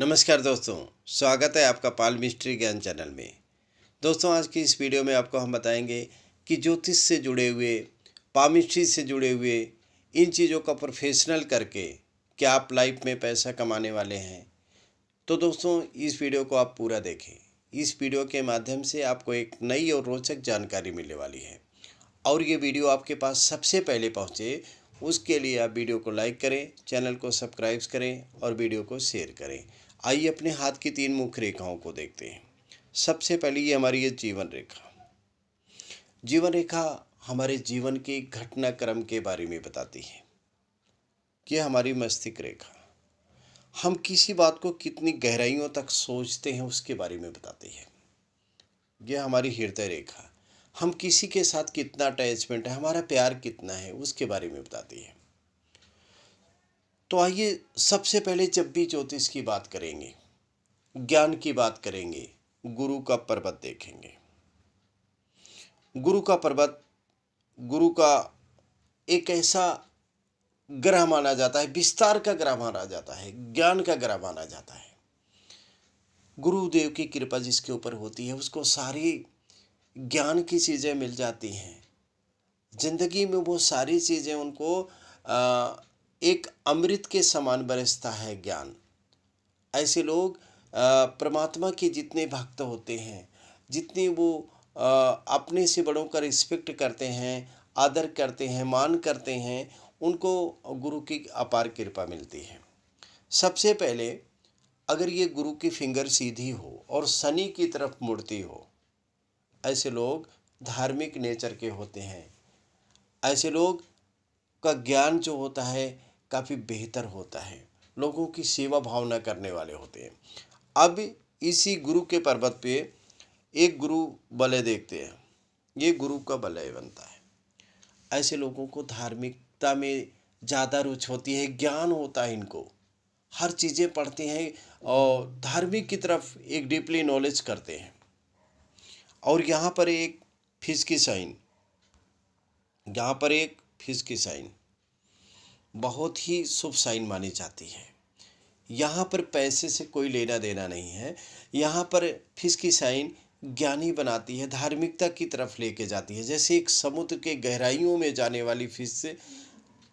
नमस्कार दोस्तों, स्वागत है आपका पाल मिस्ट्री ज्ञान चैनल में। दोस्तों, आज की इस वीडियो में आपको हम बताएँगे कि ज्योतिष से जुड़े हुए पामिस्ट्री से जुड़े हुए, इन चीज़ों का प्रोफेशनल करके क्या आप लाइफ में पैसा कमाने वाले हैं। तो दोस्तों, इस वीडियो को आप पूरा देखें। इस वीडियो के माध्यम से आपको एक नई और रोचक जानकारी मिलने वाली है। और ये वीडियो आपके पास सबसे पहले पहुँचे उसके लिए आप वीडियो को लाइक करें, चैनल को सब्सक्राइब करें और वीडियो को शेयर करें। आइए अपने हाथ की तीन मुख्य रेखाओं को देखते हैं। सबसे पहले ये हमारी ये जीवन रेखा। जीवन रेखा हमारे जीवन के घटनाक्रम के बारे में बताती है। कि हमारी मस्तिष्क रेखा। हम किसी बात को कितनी गहराइयों तक सोचते हैं उसके बारे में बताती है। यह हमारी हृदय रेखा। हम किसी के साथ कितना अटैचमेंट है, हमारा प्यार कितना है, उसके बारे में बताती है। तो आइए सबसे पहले जब भी ज्योतिष की बात करेंगे, ज्ञान की बात करेंगे, गुरु का पर्वत देखेंगे। गुरु का पर्वत, गुरु का एक ऐसा ग्रह माना जाता है, विस्तार का ग्रह माना जाता है, ज्ञान का ग्रह माना जाता है। गुरुदेव की कृपा जिसके ऊपर होती है, उसको सारी ज्ञान की चीज़ें मिल जाती हैं। ज़िंदगी में वो सारी चीज़ें उनको एक अमृत के समान बरसता है ज्ञान। ऐसे लोग परमात्मा के जितने भक्त होते हैं, जितने वो अपने से बड़ों का रिस्पेक्ट करते हैं, आदर करते हैं, मान करते हैं, उनको गुरु की अपार कृपा मिलती है। सबसे पहले अगर ये गुरु की फिंगर सीधी हो और शनि की तरफ़ मुड़ती हो ऐसे लोग धार्मिक नेचर के होते हैं। ऐसे लोग का ज्ञान जो होता है, काफ़ी बेहतर होता है। लोगों की सेवा भावना करने वाले होते हैं। अब इसी गुरु के पर्वत पे एक गुरु बलय देखते हैं। ये गुरु का बलय बनता है। ऐसे लोगों को धार्मिकता में ज़्यादा रुचि होती है, ज्ञान होता है इनको। हर चीज़ें पढ़ते हैं और धार्मिक की तरफ़ एक डीपली नॉलेज करते हैं। और यहाँ पर एक फ़िश की साइन, यहाँ पर एक फ़िश की साइन, बहुत ही शुभ साइन मानी जाती है। यहाँ पर पैसे से कोई लेना देना नहीं है। यहाँ पर फ़िश की साइन ज्ञानी बनाती है, धार्मिकता की तरफ़ लेके जाती है। जैसे एक समुद्र के गहराइयों में जाने वाली फ़िश से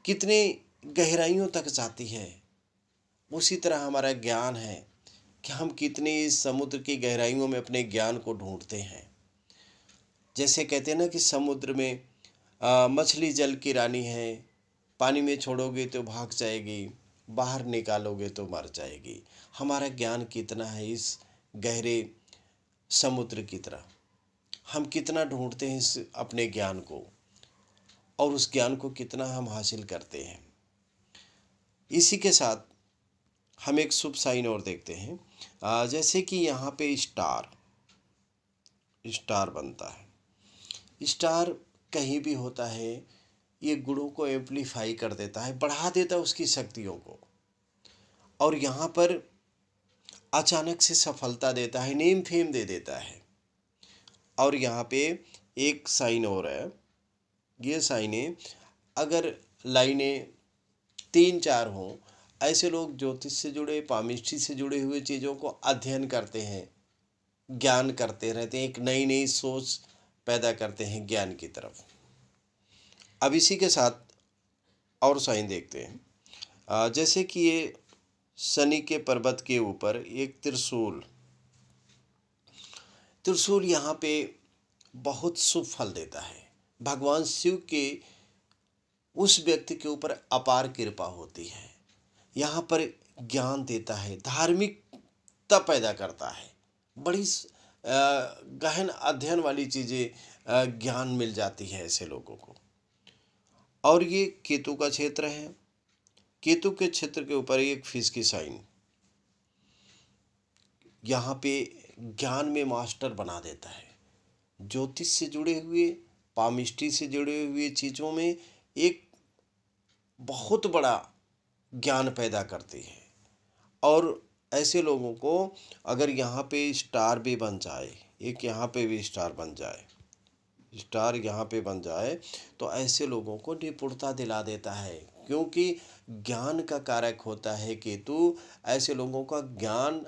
कितने गहराइयों तक जाती है, उसी तरह हमारा ज्ञान है कि हम कितने समुद्र की गहराइयों में अपने ज्ञान को ढूंढते हैं। जैसे कहते हैं ना कि समुद्र में मछली जल की रानी है, पानी में छोड़ोगे तो भाग जाएगी, बाहर निकालोगे तो मर जाएगी। हमारा ज्ञान कितना है इस गहरे समुद्र की तरह? हम कितना ढूंढते हैं इस अपने ज्ञान को? और उस ज्ञान को कितना हम हासिल करते हैं? इसी के साथ हम एक शुभ साइन और देखते हैं। जैसे कि यहाँ पे स्टार स्टार बनता है। स्टार कहीं भी होता है, ये गुणों को एम्पलीफाई कर देता है, बढ़ा देता है उसकी शक्तियों को। और यहाँ पर अचानक से सफलता देता है नेम फेम दे देता है। और यहाँ पे एक साइन और है। ये साइनें अगर लाइनें तीन चार हों, ऐसे लोग ज्योतिष से जुड़े पामिस्ट्री से जुड़े हुए चीज़ों को अध्ययन करते हैं, ज्ञान करते रहते हैं, एक नई नई सोच पैदा करते हैं ज्ञान की तरफ़। अब इसी के साथ और साइन देखते हैं। जैसे कि ये शनि के पर्वत के ऊपर एक त्रिशूल। त्रिशूल यहाँ पे बहुत शुभ फल देता है। भगवान शिव के उस व्यक्ति के ऊपर अपार कृपा होती है। यहाँ पर ज्ञान देता है, धार्मिकता पैदा करता है। बड़ी गहन अध्ययन वाली चीज़ें ज्ञान मिल जाती है ऐसे लोगों को। और ये केतु का क्षेत्र है। केतु के क्षेत्र के ऊपर एक फ़िश की साइन यहाँ पे ज्ञान में मास्टर बना देता है। ज्योतिष से जुड़े हुए पामिस्ट्री से जुड़े हुए चीज़ों में एक बहुत बड़ा ज्ञान पैदा करती है। और ऐसे लोगों को अगर यहाँ पे स्टार भी बन जाए, एक यहाँ पे भी स्टार बन जाए, स्टार यहाँ पे बन जाए तो ऐसे लोगों को निपुणता दिला देता है। क्योंकि ज्ञान का कारक होता है केतु। ऐसे लोगों का ज्ञान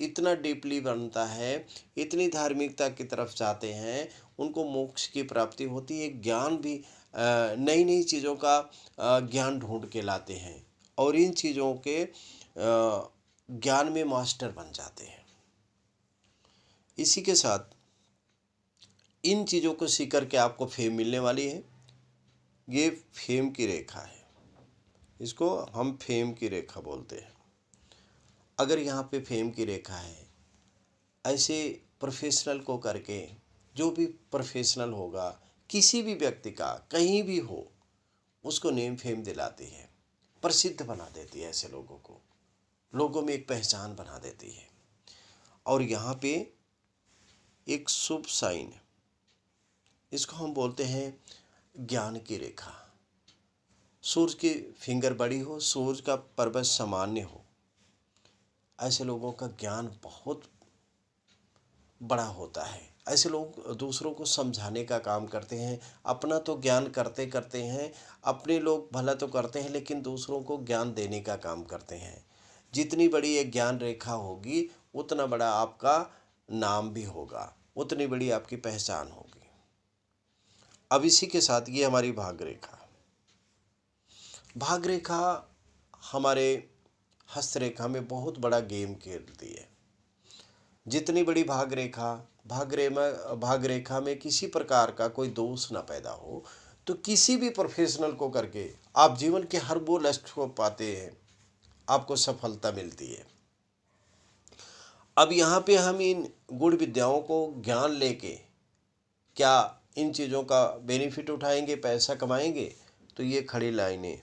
इतना डीपली बनता है, इतनी धार्मिकता की तरफ़ जाते हैं, उनको मोक्ष की प्राप्ति होती है, ज्ञान भी नई नई चीज़ों का ज्ञान ढूंढ के लाते हैं। और इन चीज़ों के ज्ञान में मास्टर बन जाते हैं। इसी के साथ इन चीज़ों को सीख करके आपको फेम मिलने वाली है। ये फेम की रेखा है। इसको हम फेम की रेखा बोलते हैं। अगर यहाँ पे फेम की रेखा है, ऐसे प्रोफेशनल को करके जो भी प्रोफेशनल होगा, किसी भी व्यक्ति का, कहीं भी हो, उसको नेम फेम दिलाती है। प्रसिद्ध बना देती है ऐसे लोगों को। लोगों में एक पहचान बना देती है। और यहाँ पे एक शुभ साइन इसको हम बोलते हैं ज्ञान की रेखा। सूर्य की फिंगर बड़ी हो, सूर्य का पर्वत सामान्य हो, ऐसे लोगों का ज्ञान बहुत बड़ा होता है। ऐसे लोग दूसरों को समझाने का काम करते हैं, अपना तो ज्ञान करते करते हैं, अपने लोग भला तो करते हैं, लेकिन दूसरों को ज्ञान देने का काम करते हैं। जितनी बड़ी एक ज्ञान रेखा होगी, उतना बड़ा आपका नाम भी होगा, उतनी बड़ी आपकी पहचान होगी। अब इसी के साथ ये हमारी भाग रेखा भाग रेखा हमारे हस्तरेखा में बहुत बड़ा गेम खेलती है। जितनी बड़ी भाग रेखा भाग रे में भाग रेखा में किसी प्रकार का कोई दोष ना पैदा हो तो किसी भी प्रोफेशनल को करके आप जीवन के हर वो लक्ष्य को पाते हैं आपको सफलता मिलती है। अब यहाँ पे हम इन गुण विद्याओं को ज्ञान लेके क्या इन चीज़ों का बेनिफिट उठाएँगे पैसा कमाएँगे तो ये खड़ी लाइनें।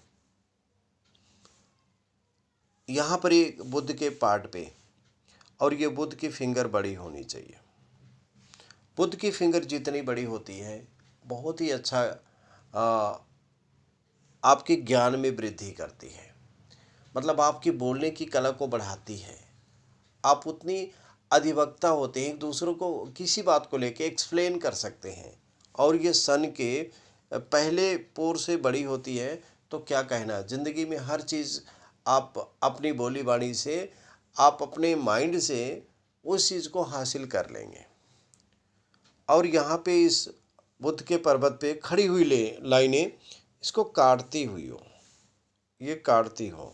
यहाँ पर एक बुद्ध के पार्ट पे और ये बुद्ध की फिंगर बड़ी होनी चाहिए। बुद्ध की फिंगर जितनी बड़ी होती है बहुत ही अच्छा आ, आपके ज्ञान में वृद्धि करती है। मतलब आपकी बोलने की कला को बढ़ाती है। आप उतनी अधिवक्ता होते हैं, दूसरों को किसी बात को लेके एक्सप्लेन कर सकते हैं। और ये सन के पहले पोर से बड़ी होती है तो क्या कहना? ज़िंदगी में हर चीज़ आप अपनी बोली बाणी से, आप अपने माइंड से उस चीज़ को हासिल कर लेंगे। और यहाँ पे इस बुद्ध के पर्वत पे खड़ी हुई ले, लाइनें, इसको काटती हुई हो। ये काटती हो।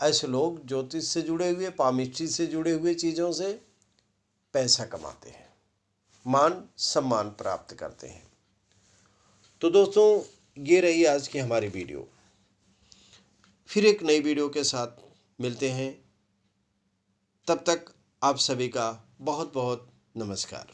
ऐसे लोग ज्योतिष से जुड़े हुए, पामिस्ट्री से जुड़े हुए चीज़ों से पैसा कमाते हैं, मान सम्मान प्राप्त करते हैं। तो दोस्तों, ये रही आज की हमारी वीडियो। फिर एक नई वीडियो के साथ मिलते हैं। तब तक आप सभी का बहुत बहुत नमस्कार।